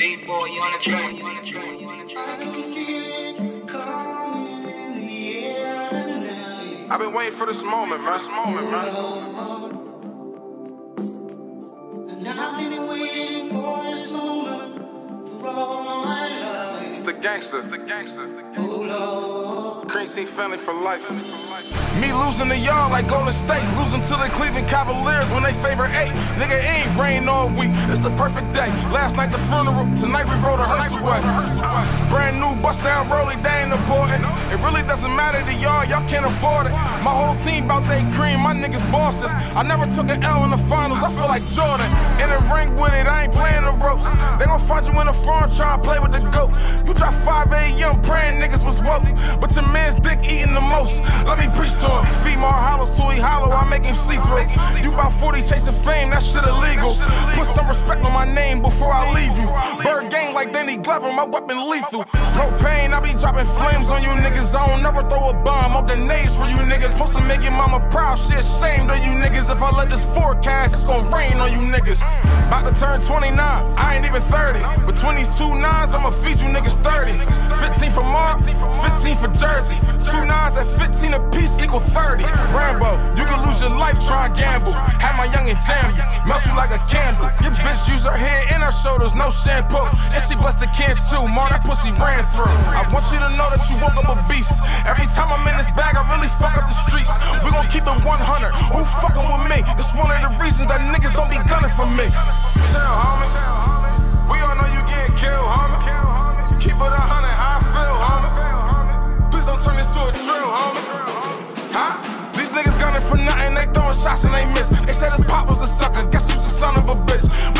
boy, you on the track, you on the track, you on the track. I've been waiting for this moment, man. This moment, man. It's the gangster. It's the gangster. Cream Team family for life. Me losing the yard like Golden State, losing to the Cleveland Cavaliers when they favor eight. Nigga, it ain't rain all week. It's the perfect day. Last night the funeral, tonight we a hearse away. Brand new bust down rolling, they ain't important. It really doesn't matter to y'all, y'all can't afford it. My whole team bout they cream, my niggas bosses. I never took an L in the finals, I feel like Jordan. In the ring with it, I ain't playing the ropes. They gon' find you in the farm trying to play with the goat. You drop 5 a.m. praying woke, but your man's dick eating the most. Let me preach to him. Feed more hollows till he hollow, I make him see through. You about 40 chasing fame, that shit illegal. Put some respect on my name before I leave you. Bird gang like Danny Glover, my weapon lethal. Propane, I be dropping flames on you niggas. I don't never throw a bomb on grenades for you niggas. Supposed to make your mama proud, she ashamed of you niggas. If I let this forecast, it's gonna rain on you niggas. About to turn 29, I ain't even 30. Between these two nines, I'ma feed you niggas 30. 15 Jersey. Two nines at 15 apiece equal 30. Rambo, you can lose your life trying gamble. Have my youngin' jam you, melt you like a candle. Your bitch use her head and her shoulders, no shampoo. And she blessed the kid too, Mar, that pussy ran through. I want you to know that you woke up a beast. Every time I'm in this bag, I really fuck up the streets. We gon' keep it 100. Who fucking with me? That's one of the reasons that niggas don't be gunning for me. Chill, homie. They throwing shots and they miss. They said his pop was a sucker, guess who's the son of a bitch?